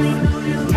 you.